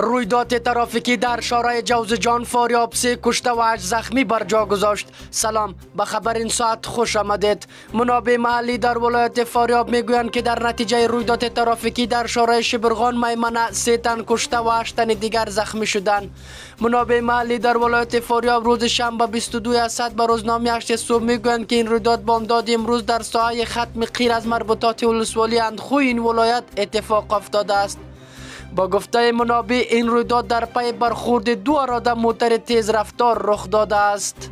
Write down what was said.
رویداد ترافیکی در شارع جوزجان فاریاب سه کشته و هشت زخمی بر جا گذاشت. سلام به خبر این ساعت خوش آمدید. منابع محلی در ولایت فاریاب می‌گویند که در نتیجه رویداد ترافیکی در شارع شبرغان میمنه سه تن کشته و هشت تن دیگر زخمی شدند. منابع محلی در ولایت فاریاب روز شنبه 22 اسد به روزنامه هشت صبح می‌گویند که این رویداد بامداد امروز در ساحه ختم قیر از مربوطات ولسوالی اندخوی این ولایت اتفاق افتاده است. با گفته منابع این رویداد در پی برخورد دو اراده موتر تیز رفتار رخ داده است.